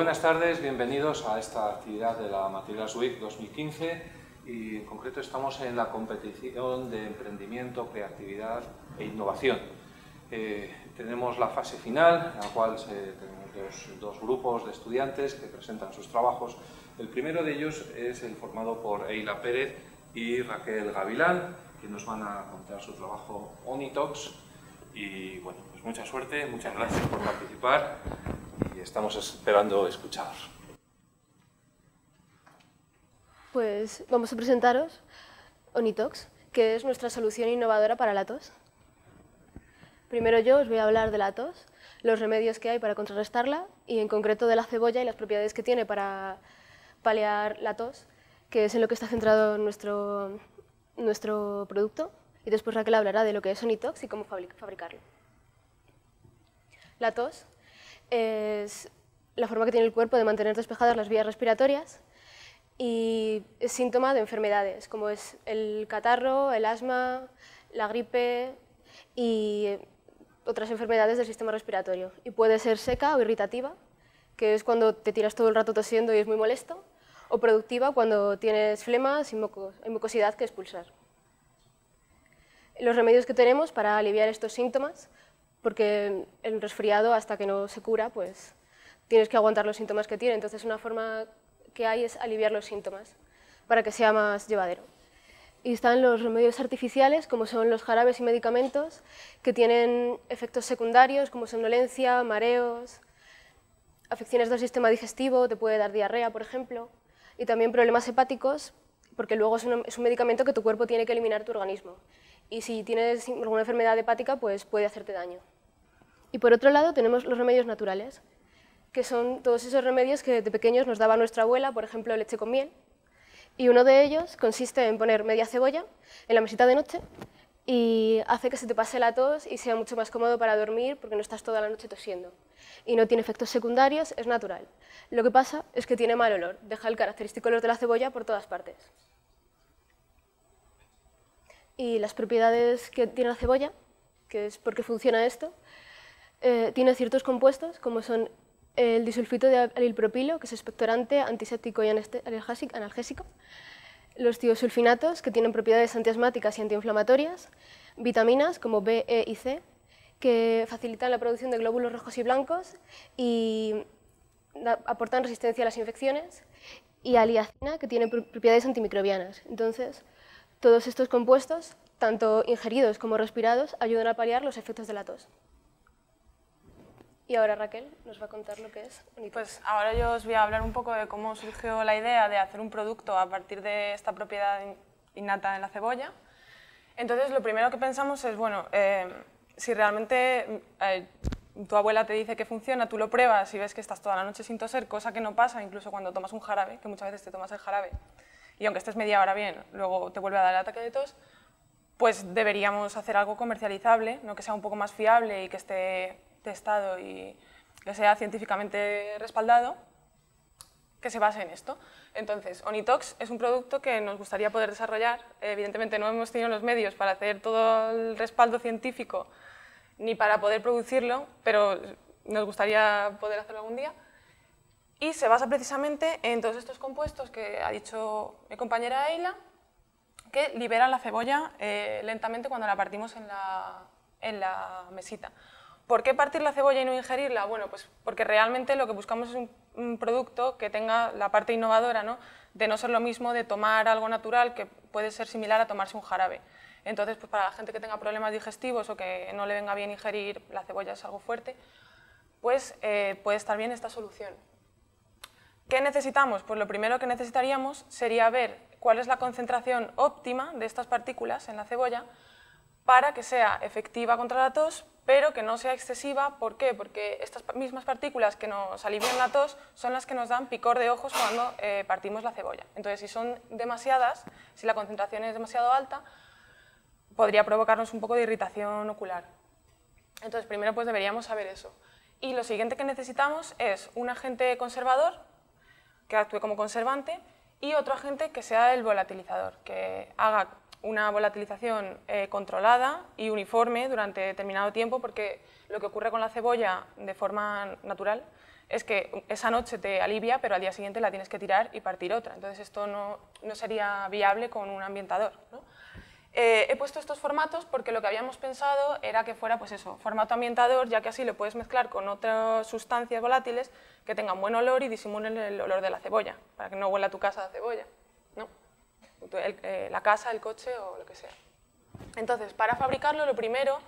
buenas tardes, bienvenidos a esta actividad de la Materials Week 2015 y en concreto estamos en la competición de emprendimiento, creatividad e innovación. Eh, tenemos la fase final, en la cual tenemos dos, grupos de estudiantes que presentan sus trabajos. El primero de ellos es el formado por Eila Pérez y Raquel Gavilán, que nos van a contar su trabajo Onitox. Y bueno, pues mucha suerte, muchas gracias por participar estamos esperando escucharos. Pues vamos a presentaros Onitox, que es nuestra solución innovadora para la tos. Primero yo os voy a hablar de la tos, los remedios que hay para contrarrestarla y en concreto de la cebolla y las propiedades que tiene para paliar la tos, que es en lo que está centrado nuestro, nuestro producto. Y después Raquel hablará de lo que es Onitox y cómo fabricarlo. La tos es la forma que tiene el cuerpo de mantener despejadas las vías respiratorias y es síntoma de enfermedades como es el catarro, el asma, la gripe y otras enfermedades del sistema respiratorio. Y puede ser seca o irritativa, que es cuando te tiras todo el rato tosiendo y es muy molesto, o productiva cuando tienes flemas y mucosidad que expulsar. Los remedios que tenemos para aliviar estos síntomas porque el resfriado hasta que no se cura, pues tienes que aguantar los síntomas que tiene. Entonces una forma que hay es aliviar los síntomas para que sea más llevadero. Y están los remedios artificiales, como son los jarabes y medicamentos, que tienen efectos secundarios como somnolencia, mareos, afecciones del sistema digestivo, te puede dar diarrea, por ejemplo, y también problemas hepáticos, porque luego es un, es un medicamento que tu cuerpo tiene que eliminar tu organismo y si tienes alguna enfermedad hepática, pues puede hacerte daño. Y por otro lado tenemos los remedios naturales, que son todos esos remedios que de pequeños nos daba nuestra abuela, por ejemplo, leche con miel. Y uno de ellos consiste en poner media cebolla en la mesita de noche y hace que se te pase la tos y sea mucho más cómodo para dormir porque no estás toda la noche tosiendo. Y no tiene efectos secundarios, es natural. Lo que pasa es que tiene mal olor, deja el característico olor de la cebolla por todas partes y las propiedades que tiene la cebolla, que es por qué funciona esto, eh, tiene ciertos compuestos como son el disulfito de alilpropilo, que es expectorante, antiséptico y analgésico, los tiosulfinatos, que tienen propiedades antiasmáticas y antiinflamatorias, vitaminas como B, E y C, que facilitan la producción de glóbulos rojos y blancos y aportan resistencia a las infecciones, y aliacina, que tiene propiedades antimicrobianas. Entonces, todos estos compuestos, tanto ingeridos como respirados, ayudan a paliar los efectos de la tos. Y ahora Raquel nos va a contar lo que es Pues ahora yo os voy a hablar un poco de cómo surgió la idea de hacer un producto a partir de esta propiedad innata en la cebolla. Entonces lo primero que pensamos es, bueno, eh, si realmente eh, tu abuela te dice que funciona, tú lo pruebas y ves que estás toda la noche sin toser, cosa que no pasa incluso cuando tomas un jarabe, que muchas veces te tomas el jarabe y aunque estés media hora bien, luego te vuelve a dar el ataque de tos, pues deberíamos hacer algo comercializable, ¿no? que sea un poco más fiable y que esté testado y que sea científicamente respaldado, que se base en esto. Entonces, Onitox es un producto que nos gustaría poder desarrollar. Evidentemente no hemos tenido los medios para hacer todo el respaldo científico ni para poder producirlo, pero nos gustaría poder hacerlo algún día y se basa precisamente en todos estos compuestos que ha dicho mi compañera Eila, que liberan la cebolla eh, lentamente cuando la partimos en la, en la, mesita. ¿Por qué partir la cebolla y no ingerirla? Bueno, pues porque realmente lo que buscamos es un, un producto que tenga la parte innovadora, ¿no? de no ser lo mismo de tomar algo natural que puede ser similar a tomarse un jarabe. Entonces, pues para la gente que tenga problemas digestivos o que no le venga bien ingerir, la cebolla es algo fuerte, pues eh, puede estar bien esta solución. ¿Qué necesitamos? Pues lo primero que necesitaríamos sería ver cuál es la concentración óptima de estas partículas en la cebolla para que sea efectiva contra la tos, pero que no sea excesiva. ¿Por qué? Porque estas mismas partículas que nos alivian la tos son las que nos dan picor de ojos cuando eh, partimos la cebolla. Entonces, si son demasiadas, si la concentración es demasiado alta, podría provocarnos un poco de irritación ocular. Entonces, primero pues deberíamos saber eso. Y lo siguiente que necesitamos es un agente conservador que actúe como conservante, y otro agente que sea el volatilizador, que haga una volatilización eh, controlada y uniforme durante determinado tiempo, porque lo que ocurre con la cebolla de forma natural es que esa noche te alivia, pero al día siguiente la tienes que tirar y partir otra. Entonces esto no, no sería viable con un ambientador. ¿no? Eh, he puesto estos formatos porque lo que habíamos pensado era que fuera pues eso, formato ambientador, ya que así lo puedes mezclar con otras sustancias volátiles que tengan buen olor y disimulen el olor de la cebolla, para que no huela tu casa de cebolla, ¿no? Eh, la casa, el coche o lo que sea. Entonces, para fabricarlo, lo primero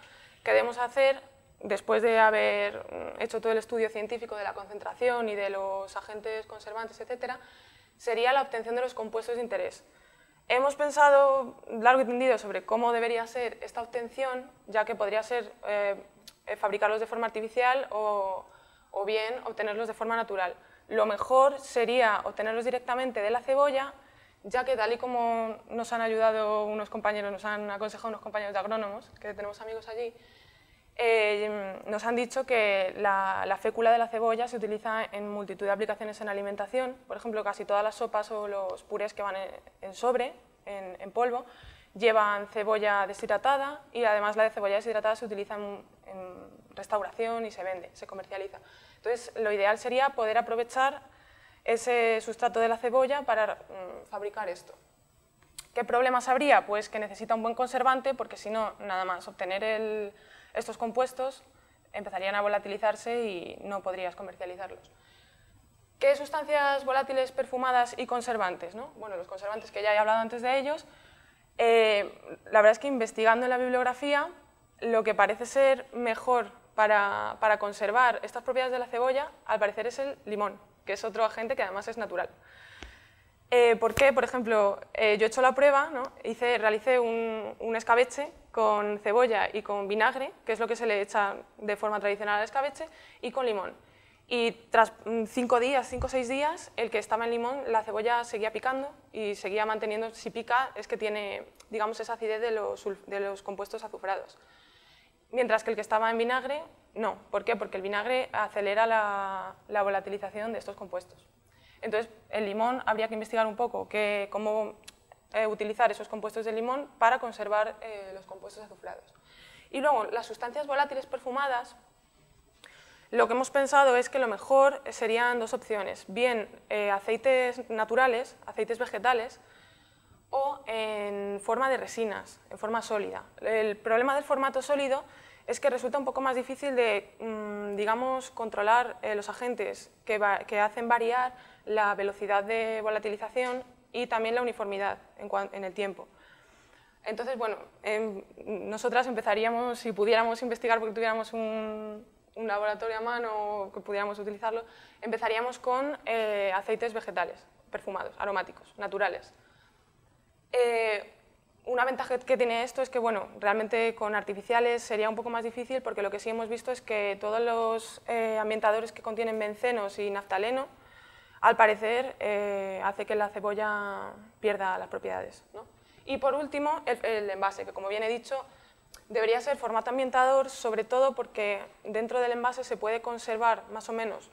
que debemos hacer, después de haber mm, hecho todo el estudio científico de la concentración y de los agentes conservantes, etcétera, sería la obtención de los compuestos de interés. Hemos pensado largo y tendido sobre cómo debería ser esta obtención, ya que podría ser eh, fabricarlos de forma artificial o, o, bien obtenerlos de forma natural. Lo mejor sería obtenerlos directamente de la cebolla, ya que tal y como nos han ayudado unos compañeros, nos han aconsejado unos compañeros de agrónomos, que tenemos amigos allí, eh, nos han dicho que la, la, fécula de la cebolla se utiliza en multitud de aplicaciones en alimentación, por ejemplo, casi todas las sopas o los purés que van en, sobre, en, polvo, llevan cebolla deshidratada y además la de cebolla deshidratada se utiliza en, restauración y se vende, se comercializa. Entonces, lo ideal sería poder aprovechar ese sustrato de la cebolla para mm, fabricar esto. ¿Qué problemas habría? Pues que necesita un buen conservante porque si no, nada más obtener estos compuestos empezarían a volatilizarse y no podrías comercializarlos. ¿Qué sustancias volátiles perfumadas y conservantes? ¿no? Bueno, los conservantes que ya he hablado antes de ellos, eh, la verdad es que investigando en la bibliografía, lo que parece ser mejor para, para, conservar estas propiedades de la cebolla, al parecer es el limón, que es otro agente que además es natural. Eh, ¿Por qué? Por ejemplo, eh, yo he hecho la prueba, ¿no? Hice, realicé un, un escabeche con cebolla y con vinagre, que es lo que se le echa de forma tradicional al escabeche, y con limón. Y tras mm, cinco días, cinco o seis días, el que estaba en limón, la cebolla seguía picando y seguía manteniendo, si pica, es que tiene, digamos, esa acidez de los, de los compuestos azufrados. Mientras que el que estaba en vinagre, no. ¿Por qué? Porque el vinagre acelera la, la volatilización de estos compuestos. Entonces, el limón habría que investigar un poco que, cómo eh, utilizar esos compuestos de limón para conservar eh, los compuestos azufrados. Y luego, las sustancias volátiles perfumadas, lo que hemos pensado es que lo mejor serían dos opciones, bien eh, aceites naturales, aceites vegetales, o en forma de resinas, en forma sólida. El problema del formato sólido es que resulta un poco más difícil de, mm, digamos, controlar los agentes que, que hacen variar la velocidad de volatilización y también la uniformidad en, el tiempo. Entonces, bueno, em, nosotras empezaríamos, si pudiéramos investigar porque tuviéramos un, laboratorio a mano o que pudiéramos utilizarlo, empezaríamos con eh, aceites vegetales, perfumados, aromáticos, naturales. Eh, una ventaja que tiene esto es que, bueno, realmente con artificiales sería un poco más difícil porque lo que sí hemos visto es que todos los eh, ambientadores que contienen bencenos y naftaleno al parecer eh, hace que la cebolla pierda las propiedades. Y por último, el, envase, que como bien he dicho, debería ser formato ambientador, sobre todo porque dentro del envase se puede conservar más o menos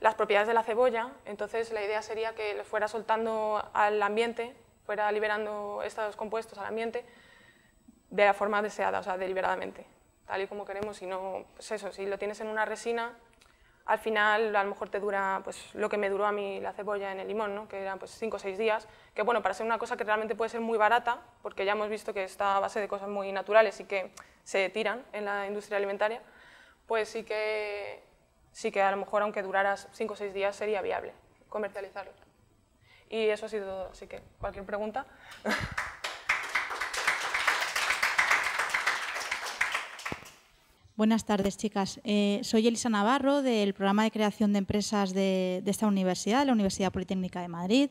las propiedades de la cebolla, entonces la idea sería que le fuera soltando al ambiente, fuera liberando estos compuestos al ambiente de la forma deseada, o sea, deliberadamente, tal y como queremos, si no, pues eso, si lo tienes en una resina, al final a lo mejor te dura pues, lo que me duró a mí la cebolla en el limón, ¿no? que eran pues, 5 o 6 días, que bueno, para ser una cosa que realmente puede ser muy barata, porque ya hemos visto que está a base de cosas muy naturales y que se tiran en la industria alimentaria, pues sí que, sí que a lo mejor aunque duraras 5 o 6 días sería viable comercializarlo. Y eso ha sido todo, así que cualquier pregunta. Buenas tardes, chicas. Eh, soy Elisa Navarro del programa de creación de empresas de, esta universidad, la Universidad Politécnica de Madrid.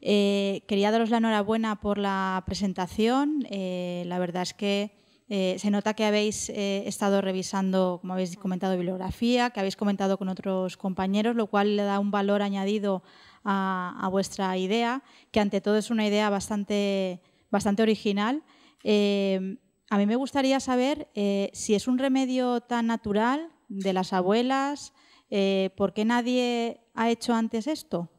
Eh, quería daros la enhorabuena por la presentación. Eh, la verdad es que se nota que habéis estado revisando, como habéis comentado, bibliografía, que habéis comentado con otros compañeros, lo cual le da un valor añadido a, vuestra idea, que ante todo es una idea bastante, bastante original. A mí me gustaría saber eh, si es un remedio tan natural de las abuelas, eh, ¿por qué nadie ha hecho antes esto?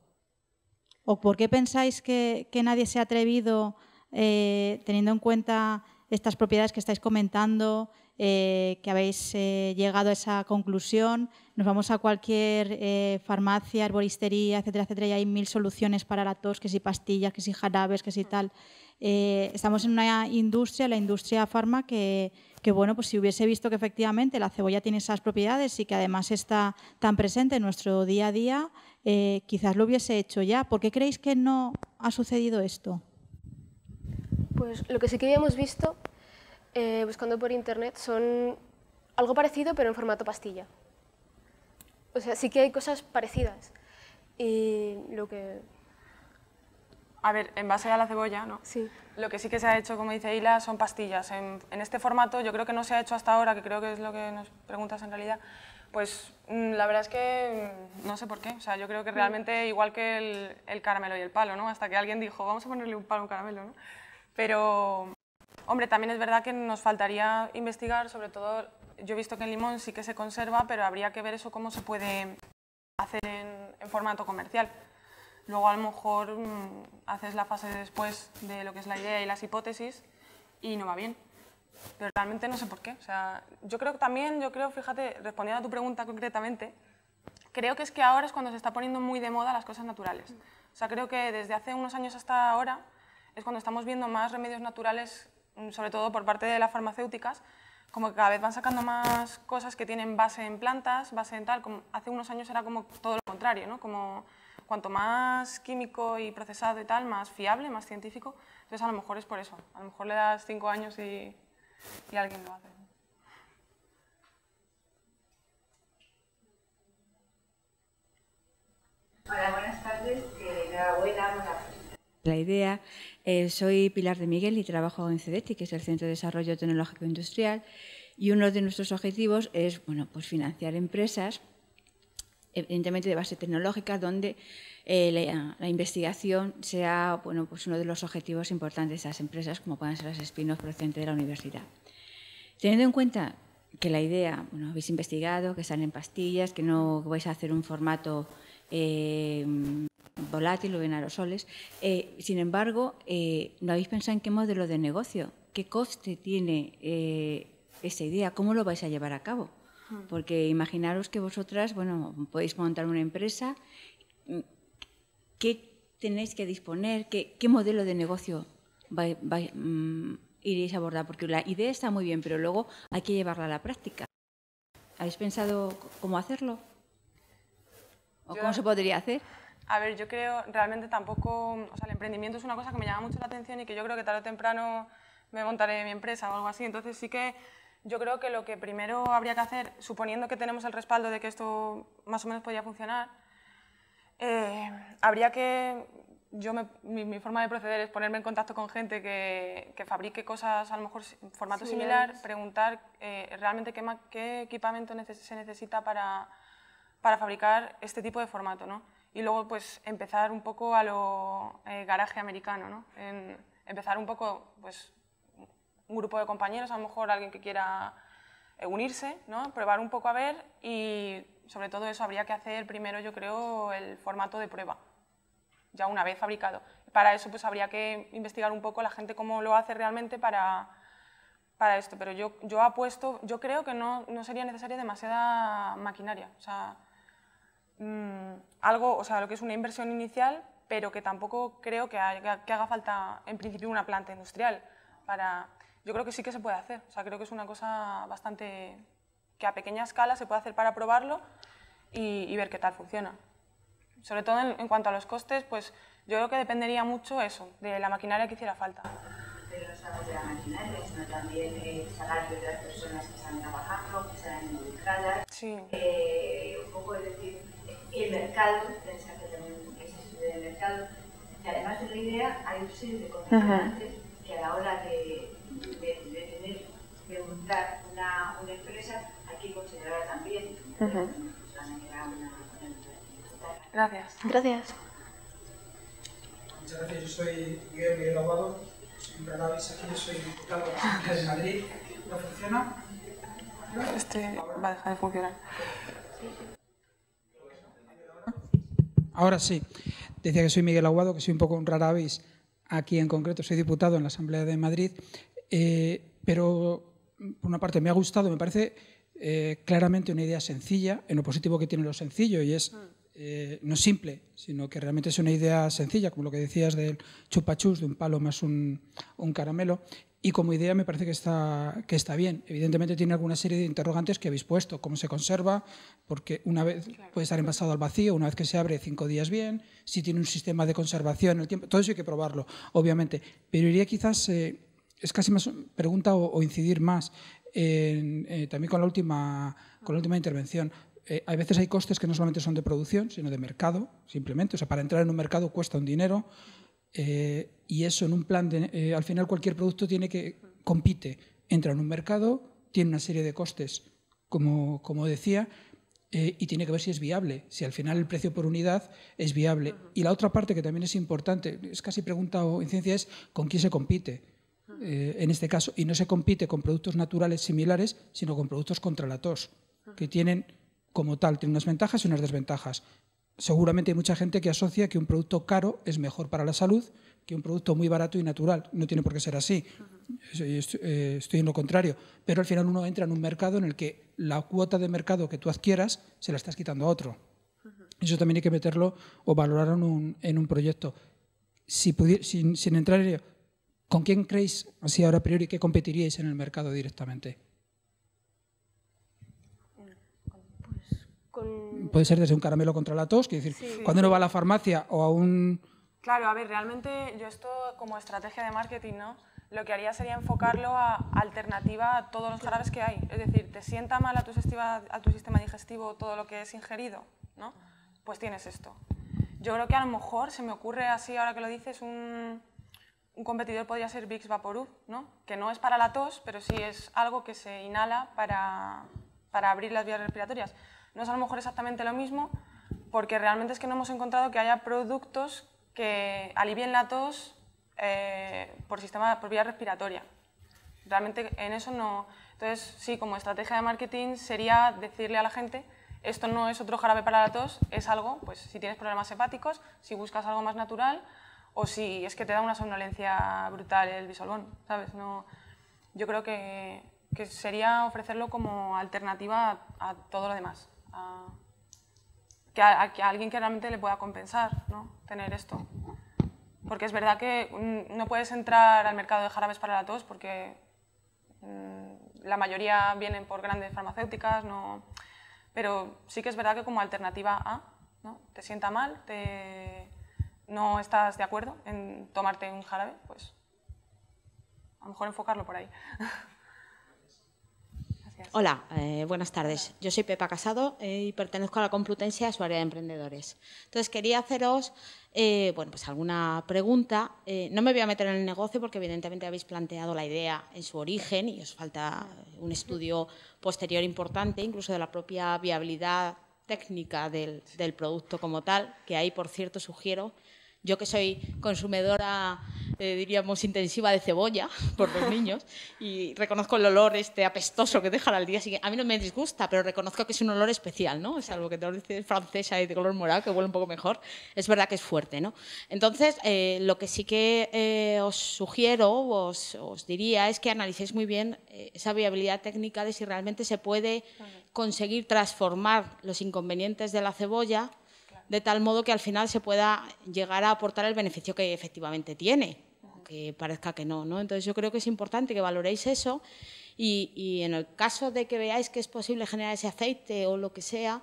¿O por qué pensáis que, nadie se ha atrevido, eh, teniendo en cuenta estas propiedades que estáis comentando, que habéis llegado a esa conclusión, nos vamos a cualquier eh, farmacia, herboristería, etcétera, etcétera, y hay mil soluciones para la tos, que si pastillas, que si jarabes, que si tal. Eh, estamos en una industria, la industria farma, que, bueno, pues si hubiese visto que efectivamente la cebolla tiene esas propiedades y que además está tan presente en nuestro día a día, eh, quizás lo hubiese hecho ya. ¿Por qué creéis que no ha sucedido esto? Pues lo que sí que habíamos visto eh, buscando por internet son algo parecido pero en formato pastilla. O sea, sí que hay cosas parecidas. Y lo que a ver, en base a la cebolla, ¿no? Sí. Lo que sí que se ha hecho, como dice Hila, son pastillas. En, este formato, yo creo que no se ha hecho hasta ahora, que creo que es lo que nos preguntas en realidad, pues mm, la verdad es que mm, no sé por qué. O sea, yo creo que realmente igual que el, caramelo y el palo, ¿no? Hasta que alguien dijo, vamos a ponerle un palo a un caramelo, ¿no? Pero, hombre, también es verdad que nos faltaría investigar, sobre todo, yo he visto que el limón sí que se conserva, pero habría que ver eso cómo se puede hacer en formato comercial. Luego a lo mejor mm, haces la fase después de lo que es la idea y las hipótesis y no va bien. Pero realmente no sé por qué. O sea, yo creo que también, yo creo, fíjate, respondiendo a tu pregunta concretamente, creo que es que ahora es cuando se está poniendo muy de moda las cosas naturales. O sea, creo que desde hace unos años hasta ahora es cuando estamos viendo más remedios naturales, mm, sobre todo por parte de las farmacéuticas, como que cada vez van sacando más cosas que tienen base en plantas, base en tal, como hace unos años era como todo lo contrario, ¿no? Como cuanto más químico y procesado y tal, más fiable, más científico. Entonces a lo mejor es por eso. A lo mejor le das cinco años y, y alguien lo hace. Hola, buenas tardes. Eh, enhorabuena la idea. Eh, soy Pilar de Miguel y trabajo en CEDETI, que es el Centro de Desarrollo Tecnológico Industrial, y uno de nuestros objetivos es bueno, pues financiar empresas evidentemente de base tecnológica, donde eh, la, investigación sea bueno, pues uno de los objetivos importantes de esas empresas, como puedan ser las spin procedentes de la universidad. Teniendo en cuenta que la idea, bueno, habéis investigado, que están en pastillas, que no vais a hacer un formato eh, volátil o en aerosoles, eh, sin embargo, ¿no habéis pensado en qué modelo de negocio? ¿Qué coste tiene esa idea? ¿Cómo lo vais a llevar a cabo? Porque imaginaros que vosotras, bueno, podéis montar una empresa, ¿qué tenéis que disponer? ¿Qué, modelo de negocio mm, iréis a abordar? Porque la idea está muy bien, pero luego hay que llevarla a la práctica. ¿Habéis pensado cómo hacerlo? ¿O cómo se podría hacer? A ver, yo creo, realmente tampoco, o sea, el emprendimiento es una cosa que me llama mucho la atención y que yo creo que tarde o temprano me montaré mi empresa o algo así. Entonces sí que yo creo que lo que primero habría que hacer, suponiendo que tenemos el respaldo de que esto más o menos podría funcionar, eh, habría que, yo mi, forma de proceder es ponerme en contacto con gente que, que fabrique cosas a lo mejor en formato similar, preguntar eh, realmente qué, qué equipamiento se necesita para, para, fabricar este tipo de formato, ¿no? Y luego pues empezar un poco a lo eh, garaje americano, ¿no? En, empezar un poco pues un grupo de compañeros, a lo mejor alguien que quiera eh, unirse, ¿no? probar un poco a ver y sobre todo eso habría que hacer primero yo creo el formato de prueba, ya una vez fabricado. Para eso pues habría que investigar un poco la gente cómo lo hace realmente para, para esto, pero yo, yo apuesto, yo creo que no, no sería necesaria demasiada maquinaria, o sea, mm, algo, o sea, lo que es una inversión inicial, pero que tampoco creo que haga, que haga falta en principio una planta industrial para yo creo que sí que se puede hacer. O sea, creo que es una cosa bastante que a pequeña escala se puede hacer para probarlo y, ver qué tal funciona. Sobre todo en, cuanto a los costes, pues yo creo que dependería mucho eso, de la maquinaria que hiciera falta. Pero no solo de la maquinaria, sino también el salario de las personas que están trabajando, que están involucradas. Sí. Eh, un poco decir, el mercado, pensar que también es estudio del mercado, y además de la idea hay un serie de condicionantes que a la hora de de, tener, de montar una, una, empresa, hay que considerar también. Uh -huh. Gracias. Gracias. Muchas gracias. Yo soy Miguel Miguel Aguado, soy un aquí, soy diputado de de Madrid. ¿No funciona? Este va a dejar de funcionar. Ahora sí. Decía que soy Miguel Aguado, que soy un poco un rara avis. Aquí en concreto soy diputado en la Asamblea de Madrid Eh, pero, por una parte, me ha gustado, me parece eh, claramente una idea sencilla, en lo positivo que tiene lo sencillo, y es eh, no simple, sino que realmente es una idea sencilla, como lo que decías del chupachus, de un palo más un, un caramelo, y como idea me parece que está, que está bien. Evidentemente tiene alguna serie de interrogantes que habéis puesto. ¿Cómo se conserva? Porque una vez puede estar envasado al vacío, una vez que se abre cinco días bien, si tiene un sistema de conservación el tiempo. Todo eso hay que probarlo, obviamente. Pero iría quizás, eh, es casi más pregunta o, incidir más en, eh, también con la última, con la última intervención. Eh, hay veces hay costes que no solamente son de producción, sino de mercado, simplemente. O sea, para entrar en un mercado cuesta un dinero. Eh, y eso en un plan de, eh, al final cualquier producto tiene que compite, entra en un mercado, tiene una serie de costes, como, como decía, eh, y tiene que ver si es viable, si al final el precio por unidad es viable. Y la otra parte que también es importante, es casi pregunta o ciencia, es con quién se compite. en este caso, y no se compite con productos naturales similares, sino con productos contra la tos, que tienen como tal, tienen unas ventajas y unas desventajas seguramente hay mucha gente que asocia que un producto caro es mejor para la salud que un producto muy barato y natural. No tiene por qué ser así. Eh, estoy en lo contrario. Pero al final uno entra en un mercado en el que la cuota de mercado que tú adquieras se la estás quitando a otro. Eso también hay que meterlo o valorarlo en un, proyecto. Si sin, sin entrar en ello, ¿con quién creéis, así ahora a priori, que competiríais en el mercado directamente? Puede ser desde un caramelo contra la tos, quiere decir, cuando uno va a la farmacia o a un... Claro, a ver, realmente yo esto como estrategia de marketing, ¿no? Lo que haría sería enfocarlo a alternativa a todos los jarabes que hay. Es decir, ¿te sienta mal a tu, sistema, a tu sistema digestivo todo lo que es ingerido? ¿no? Pues tienes esto. Yo creo que a lo mejor se me ocurre así, ahora que lo dices, un, un competidor podría ser Vicks Vaporub, ¿no? que no es para la tos, pero sí es algo que se inhala para, para abrir las vías respiratorias no es a lo mejor exactamente lo mismo, porque realmente es que no hemos encontrado que haya productos que alivien la tos eh, por, sistema, por vía respiratoria. Realmente en eso no... Entonces, sí, como estrategia de marketing sería decirle a la gente, esto no es otro jarabe para la tos, es algo, pues si tienes problemas hepáticos, si buscas algo más natural, o si es que te da una somnolencia brutal el bisolbón, ¿sabes? No, yo creo que, que sería ofrecerlo como alternativa a todo lo demás a, que a, alguien que realmente le pueda compensar ¿no? tener esto. Porque es verdad que mm, no puedes entrar al mercado de jarabes para la tos porque mm, la mayoría vienen por grandes farmacéuticas, no, pero sí que es verdad que como alternativa a, ¿no? te sienta mal, te, no estás de acuerdo en tomarte un jarabe, pues a lo mejor enfocarlo por ahí. Hola, eh, buenas tardes. Yo soy Pepa Casado eh, y pertenezco a la Complutense a su área de emprendedores. Entonces, quería haceros eh, bueno, pues alguna pregunta. no me voy a meter en el negocio porque evidentemente habéis planteado la idea en su origen y os falta un estudio posterior importante, incluso de la propia viabilidad técnica del, del producto como tal, que ahí, por cierto, sugiero yo que soy consumidora, eh, diríamos, intensiva de cebolla por los niños y reconozco el olor este apestoso que dejan al día siguiente. A mí no me disgusta, pero reconozco que es un olor especial, ¿no? Es algo que te dice francesa y de color morado, que huele un poco mejor. Es verdad que es fuerte, ¿no? Entonces, eh, lo que sí que eh, os sugiero, os, os, diría, es que analicéis muy bien esa viabilidad técnica de si realmente se puede conseguir transformar los inconvenientes de la cebolla de tal modo que al final se pueda llegar a aportar el beneficio que efectivamente tiene, aunque parezca que no, ¿no? Entonces yo creo que es importante que valoréis eso y, y en el caso de que veáis que es posible generar ese aceite o lo que sea,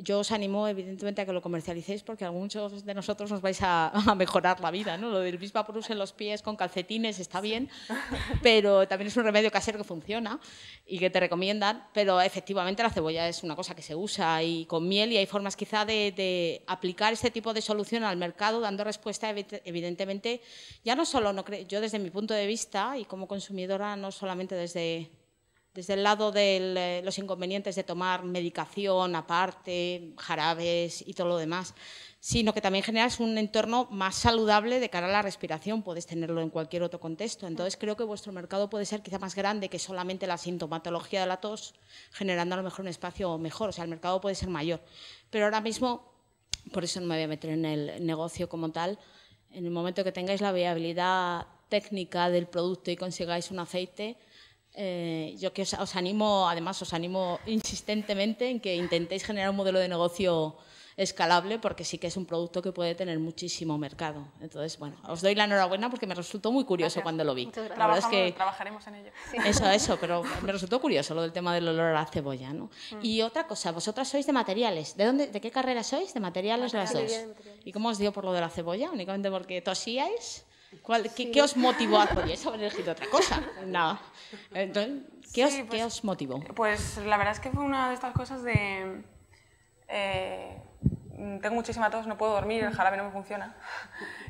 yo os animo evidentemente a que lo comercialicéis porque a muchos de nosotros nos vais a, mejorar la vida. ¿no? Lo del Bisvaporus en los pies con calcetines está bien, pero también es un remedio casero que funciona y que te recomiendan, pero efectivamente la cebolla es una cosa que se usa y con miel y hay formas quizá de, de aplicar este tipo de solución al mercado dando respuesta evidentemente, ya no solo, no yo desde mi punto de vista y como consumidora, no solamente desde desde el lado de los inconvenientes de tomar medicación aparte, jarabes y todo lo demás, sino que también generas un entorno más saludable de cara a la respiración, puedes tenerlo en cualquier otro contexto. Entonces creo que vuestro mercado puede ser quizá más grande que solamente la sintomatología de la tos, generando a lo mejor un espacio mejor, o sea, el mercado puede ser mayor. Pero ahora mismo, por eso no me voy a meter en el negocio como tal, en el momento que tengáis la viabilidad técnica del producto y consigáis un aceite, Eh, yo que os, os, animo, además os animo insistentemente en que intentéis generar un modelo de negocio escalable porque sí que es un producto que puede tener muchísimo mercado. Entonces, bueno, os doy la enhorabuena porque me resultó muy curioso cuando lo vi. La verdad es que trabajaremos en ello. Eso, eso, pero me resultó curioso lo del tema del olor a la cebolla, ¿no? Mm. Y otra cosa, vosotras sois de materiales. ¿De dónde, de qué carrera sois? De materiales las dos. ¿Y cómo os dio por lo de la cebolla? Únicamente porque tosíais. Qué, os motivó a podíais haber elegido otra cosa? Nada. Entonces, ¿qué, os, ¿qué, pues os, motivó? Pues la verdad es que fue una de estas cosas de eh, tengo muchísima tos, no puedo dormir, el jarabe no me funciona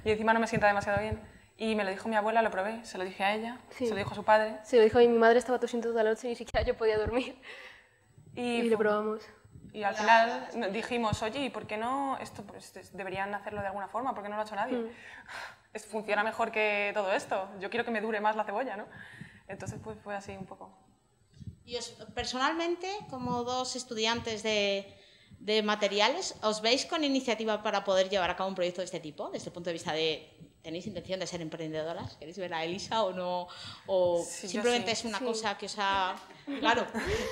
y encima no me sienta demasiado bien. Y me lo dijo mi abuela, lo probé, se lo dije a ella, se lo dijo a su padre. Se lo dijo a mi madre, estaba tosiendo toda la noche y ni siquiera yo podía dormir. Y, lo probamos. Y al final dijimos, oye, ¿y por qué no? Esto pues, deberían hacerlo de alguna forma, ¿por qué no lo ha hecho nadie? Mm. Es, funciona mejor que todo esto, yo quiero que me dure más la cebolla, ¿no? Entonces pues fue así un poco. Y personalmente, como dos estudiantes de, de materiales, ¿os veis con iniciativa para poder llevar a cabo un proyecto de este tipo, desde el punto de vista de ¿Tenéis intención de ser emprendedoras? ¿Queréis ver a Elisa o no? ¿O simplemente es una cosa que os ha... Claro,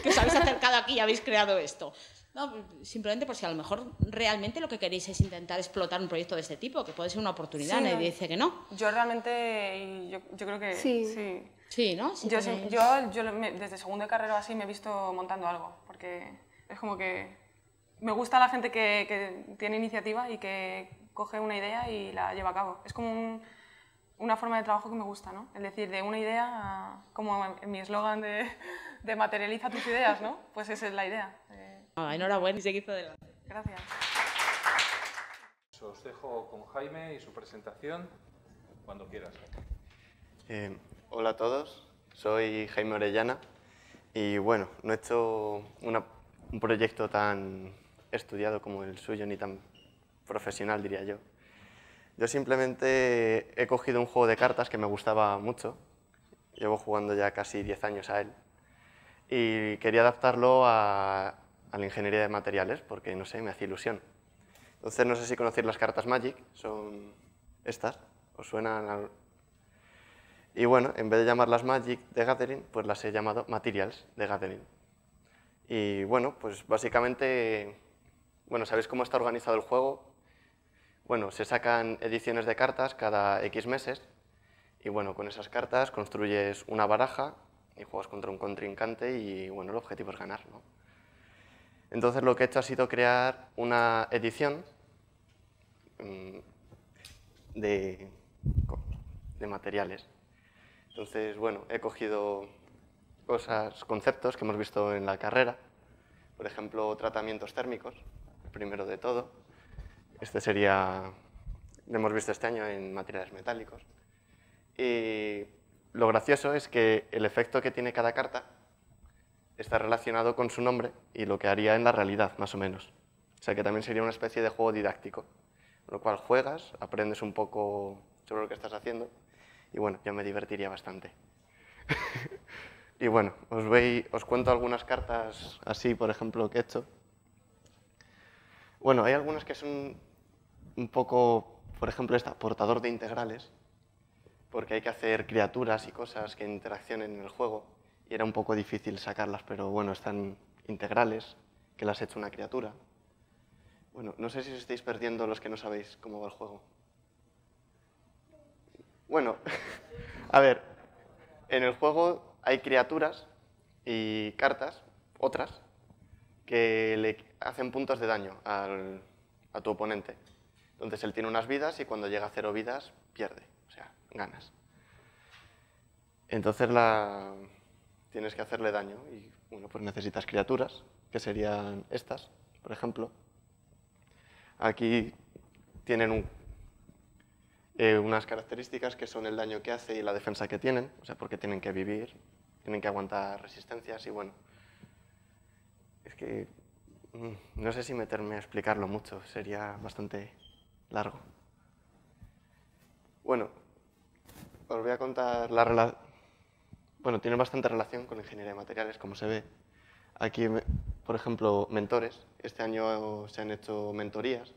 que os habéis acercado aquí y habéis creado esto? No, simplemente por si a lo mejor realmente lo que queréis es intentar explotar un proyecto de este tipo, que puede ser una oportunidad, nadie dice que no. Yo realmente, yo, yo creo que sí. Sí, ¿no? yo, yo, yo, desde segundo de carrera así me he visto montando algo, porque es como que me gusta la gente que, tiene iniciativa y que coge una idea y la lleva a cabo. Es como una forma de trabajo que me gusta, ¿no? Es decir, de una idea, como en mi eslogan de, materializa tus ideas, ¿no? Pues esa es la idea. Ah, enhorabuena y seguid adelante. Gracias. Os dejo con Jaime y su presentación cuando quieras. Eh, hola a todos, soy Jaime Orellana y bueno, no he hecho un proyecto tan estudiado como el suyo, ni tan profesional, diría yo. Yo simplemente he cogido un juego de cartas que me gustaba mucho, llevo jugando ya casi 10 años a él, y quería adaptarlo a, la ingeniería de materiales, porque, no sé, me hace ilusión. Entonces, no sé si conocéis las cartas Magic, son estas, os suenan Y bueno, en vez de llamarlas Magic de Gathering, pues las he llamado Materials de Gathering. Y bueno, pues básicamente bueno, ¿sabéis cómo está organizado el juego? Bueno, se sacan ediciones de cartas cada X meses y bueno, con esas cartas construyes una baraja y juegas contra un contrincante y bueno, el objetivo es ganar, ¿no? Entonces lo que he hecho ha sido crear una edición mm, de, materiales. Entonces, bueno, he cogido cosas, conceptos que hemos visto en la carrera, por ejemplo, tratamientos térmicos, primero de todo. Este sería, lo hemos visto este año en materiales metálicos. Y lo gracioso es que el efecto que tiene cada carta está relacionado con su nombre y lo que haría en la realidad, más o menos. O sea que también sería una especie de juego didáctico, lo cual juegas, aprendes un poco sobre lo que estás haciendo y bueno, yo me divertiría bastante. y bueno, os, os cuento algunas cartas así, por ejemplo, que he hecho. Bueno, hay algunas que son un poco, por ejemplo, esta, portador de integrales, porque hay que hacer criaturas y cosas que interaccionen en el juego, y era un poco difícil sacarlas, pero bueno, están integrales, que las ha hecho una criatura. Bueno, no sé si os estáis perdiendo los que no sabéis cómo va el juego. Bueno, a ver, en el juego hay criaturas y cartas, otras, que le hacen puntos de daño a tu oponente. Entonces él tiene unas vidas y cuando llega a cero vidas pierde, o sea, ganas. Entonces la... tienes que hacerle daño y bueno, pues necesitas criaturas, que serían estas, por ejemplo. Aquí tienen eh, unas características que son el daño que hace y la defensa que tienen, o sea, porque tienen que vivir, tienen que aguantar resistencias y bueno, es que mm, no sé si meterme a explicarlo mucho, sería bastante largo. Bueno, os voy a contar la relación. Bueno, tiene bastante relación con ingeniería de materiales, como se ve. Aquí, por ejemplo, mentores. Este año se han hecho mentorías.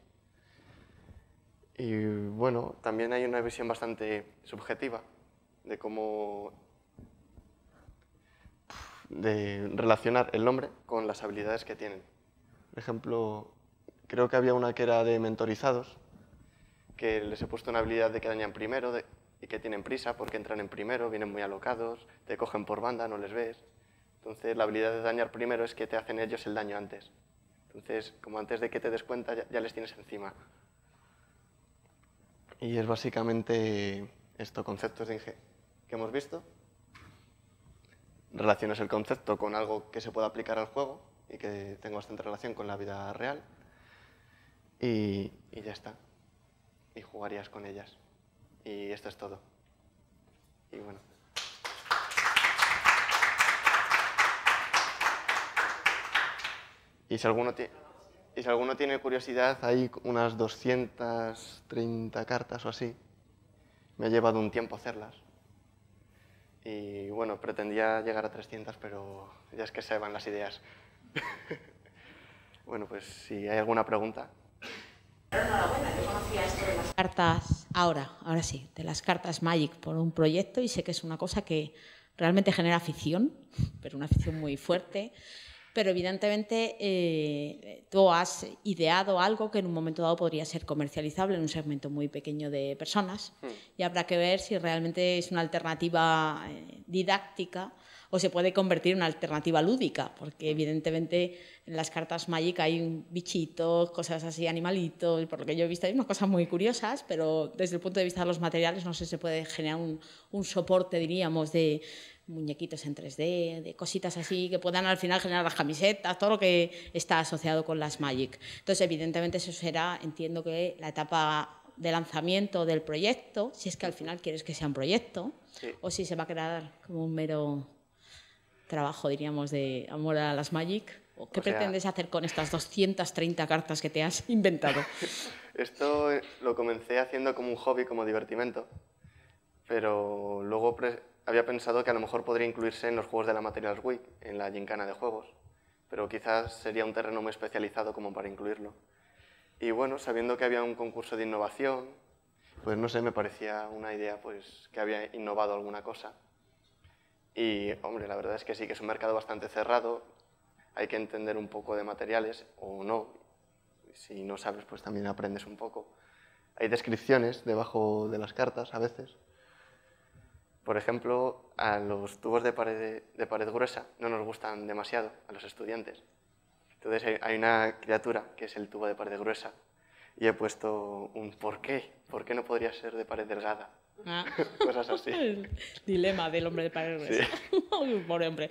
Y bueno, también hay una visión bastante subjetiva de cómo de relacionar el nombre con las habilidades que tienen. Por ejemplo, creo que había una que era de mentorizados, que les he puesto una habilidad de que dañan primero y que tienen prisa porque entran en primero, vienen muy alocados, te cogen por banda, no les ves. Entonces, la habilidad de dañar primero es que te hacen ellos el daño antes. Entonces, como antes de que te des cuenta, ya, les tienes encima. Y es básicamente estos conceptos de que hemos visto. Relaciones el concepto con algo que se pueda aplicar al juego y que tenga bastante relación con la vida real. Y, y ya está. Y jugarías con ellas. Y esto es todo. Y bueno. Y si alguno, y si alguno tiene curiosidad, hay unas 230 cartas o así. Me ha llevado un tiempo hacerlas. Y bueno, pretendía llegar a 300, pero ya es que se van las ideas. bueno, pues si hay alguna pregunta. Ahora, ahora sí, de las cartas Magic por un proyecto y sé que es una cosa que realmente genera afición, pero una afición muy fuerte pero evidentemente eh, tú has ideado algo que en un momento dado podría ser comercializable en un segmento muy pequeño de personas hmm. y habrá que ver si realmente es una alternativa eh, didáctica o se puede convertir en una alternativa lúdica, porque evidentemente en las cartas Magic hay bichitos, cosas así, animalitos, por lo que yo he visto hay unas cosas muy curiosas, pero desde el punto de vista de los materiales no sé si se puede generar un, un soporte, diríamos, de muñequitos en 3D, de cositas así que puedan al final generar las camisetas, todo lo que está asociado con las Magic. Entonces, evidentemente, eso será, entiendo que la etapa de lanzamiento del proyecto, si es que al final quieres que sea un proyecto, o si se va a quedar como un mero trabajo, diríamos, de amor a las Magic. ¿O ¿Qué pretendes hacer con estas 230 cartas que te has inventado? Esto lo comencé haciendo como un hobby, como divertimento, pero luego había pensado que a lo mejor podría incluirse en los juegos de la Materials Week, en la gincana de juegos, pero quizás sería un terreno muy especializado como para incluirlo. Y bueno, sabiendo que había un concurso de innovación, pues no sé, me parecía una idea pues que había innovado alguna cosa. Y hombre, la verdad es que sí, que es un mercado bastante cerrado, hay que entender un poco de materiales o no. Si no sabes, pues también aprendes un poco. Hay descripciones debajo de las cartas a veces por ejemplo, a los tubos de pared, de pared gruesa no nos gustan demasiado a los estudiantes. Entonces hay una criatura que es el tubo de pared gruesa y he puesto un ¿por qué? ¿Por qué no podría ser de pared delgada? Ah. Cosas así. El dilema del hombre de pared gruesa. Pobre hombre.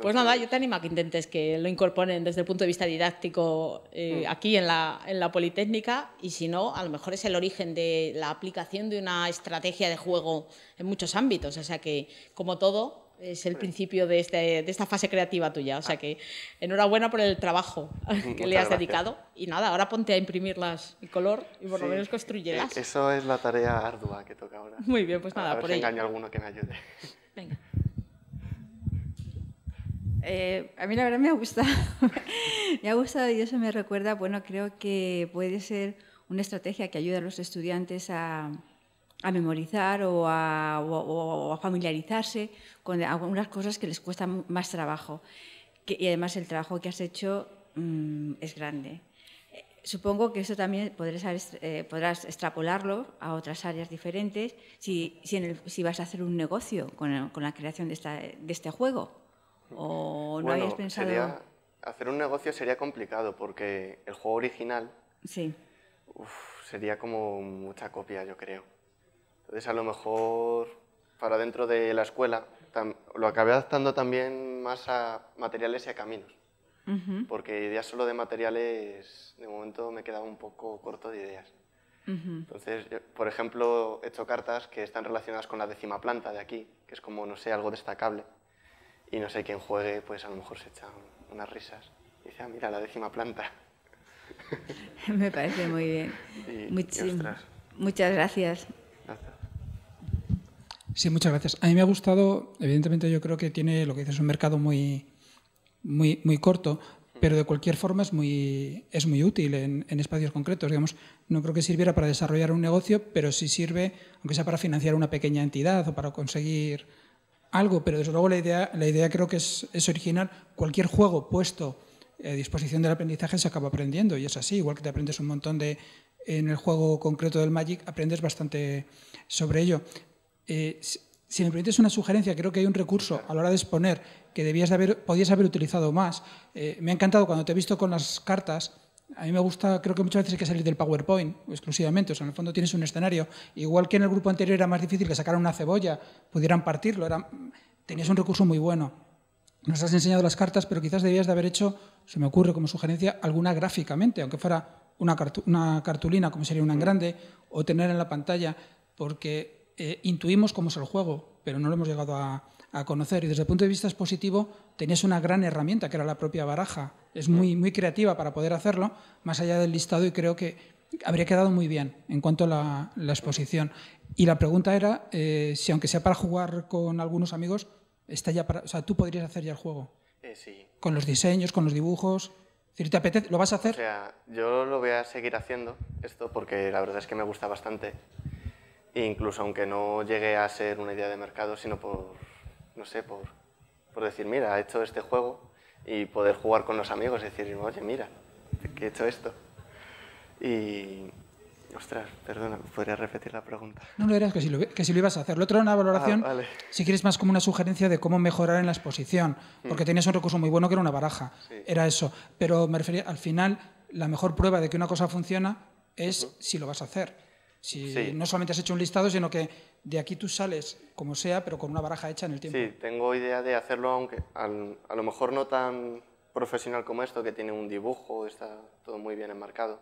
Pues nada, yo te animo a que intentes que lo incorporen desde el punto de vista didáctico eh, mm. aquí en la, en la Politécnica y si no, a lo mejor es el origen de la aplicación de una estrategia de juego en muchos ámbitos. O sea que, como todo, es el principio de, este, de, esta fase creativa tuya. O sea que enhorabuena por el trabajo que le has dedicado. Y nada, ahora ponte a imprimirlas en color y por lo menos construyelas. Eso es la tarea ardua que toca ahora. Muy bien, pues nada, a ver por si engaño a alguno que me ayude. Venga. Eh, a mí la verdad me ha gustado. me ha gustado y eso me recuerda, bueno, creo que puede ser una estrategia que ayuda a los estudiantes a, a memorizar o a, o, a, familiarizarse con algunas cosas que les cuesta más trabajo. Que, y además el trabajo que has hecho mm, es grande. Supongo que eso también podrás, eh, podrás extrapolarlo a otras áreas diferentes si, si, en el, si, vas a hacer un negocio con, con la creación de, esta, de, este juego. ¿O no hayas pensado...? hacer un negocio sería complicado porque el juego original sí. sería como mucha copia, yo creo. Entonces, a lo mejor para dentro de la escuela lo acabé adaptando también más a materiales y a caminos. Porque ideas solo de materiales, de momento me quedaba un poco corto de ideas. Entonces, por ejemplo, he hecho cartas que están relacionadas con la décima planta de aquí, que es como, no sé, algo destacable. Y no sé quién juegue, pues a lo mejor se echan unas risas. Y dice, ah, mira, la décima planta. me parece muy bien. muchas gracias. Sí, muchas gracias. A mí me ha gustado, evidentemente yo creo que tiene lo que dices, un mercado muy, muy, muy corto, pero de cualquier forma es muy, es muy útil en, espacios concretos. Digamos, no creo que sirviera para desarrollar un negocio, pero sí sirve, aunque sea para financiar una pequeña entidad o para conseguir algo, pero desde luego la idea, la idea creo que es, es original. Cualquier juego puesto a disposición del aprendizaje se acaba aprendiendo y es así, igual que te aprendes un montón de, en el juego concreto del Magic, aprendes bastante sobre ello. Eh, si me permites una sugerencia, creo que hay un recurso a la hora de exponer que debías de haber, podías haber utilizado más. Eh, me ha encantado cuando te he visto con las cartas, a mí me gusta, creo que muchas veces hay que salir del PowerPoint exclusivamente, o sea, en el fondo tienes un escenario. Igual que en el grupo anterior era más difícil que sacaran una cebolla, pudieran partirlo, era, tenías un recurso muy bueno. Nos has enseñado las cartas, pero quizás debías de haber hecho, se me ocurre como sugerencia, alguna gráficamente, aunque fuera una, una cartulina, como sería una en grande, o tener en la pantalla, porque eh, intuimos cómo es el juego, pero no lo hemos llegado a, a conocer. Y desde el punto de vista expositivo, tenías una gran herramienta, que era la propia baraja. Es muy, muy creativa para poder hacerlo, más allá del listado, y creo que habría quedado muy bien en cuanto a la, exposición. Y la pregunta era eh, si, aunque sea para jugar con algunos amigos, está ya para, o sea, tú podrías hacer ya el juego. Eh, sí. Con los diseños, con los dibujos. ¿Te apetece? ¿Lo vas a hacer? O sea, yo lo voy a seguir haciendo, esto, porque la verdad es que me gusta bastante. Incluso aunque no llegue a ser una idea de mercado, sino por no sé, por, por decir, mira, he hecho este juego y poder jugar con los amigos, decir, oye, mira, que he hecho esto. Y, ostras, perdona, ¿podría repetir la pregunta? No, no, era que si lo, que si lo ibas a hacer. Lo otro era una valoración, ah, si quieres más como una sugerencia de cómo mejorar en la exposición, porque mm. tenías un recurso muy bueno que era una baraja, era eso. Pero me refería, al final, la mejor prueba de que una cosa funciona es si lo vas a hacer. Si no solamente has hecho un listado, sino que de aquí tú sales como sea, pero con una baraja hecha en el tiempo. Sí, tengo idea de hacerlo, aunque a lo mejor no tan profesional como esto, que tiene un dibujo, está todo muy bien enmarcado.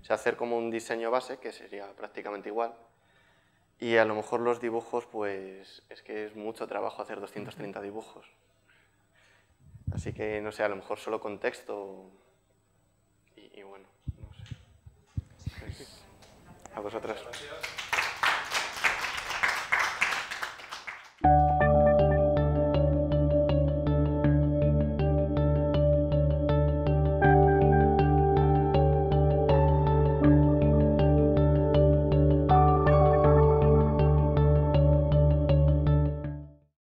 O sea, hacer como un diseño base, que sería prácticamente igual. Y a lo mejor los dibujos, pues es que es mucho trabajo hacer 230 dibujos. Así que, no sé, a lo mejor solo con texto y, y bueno. A vosotras.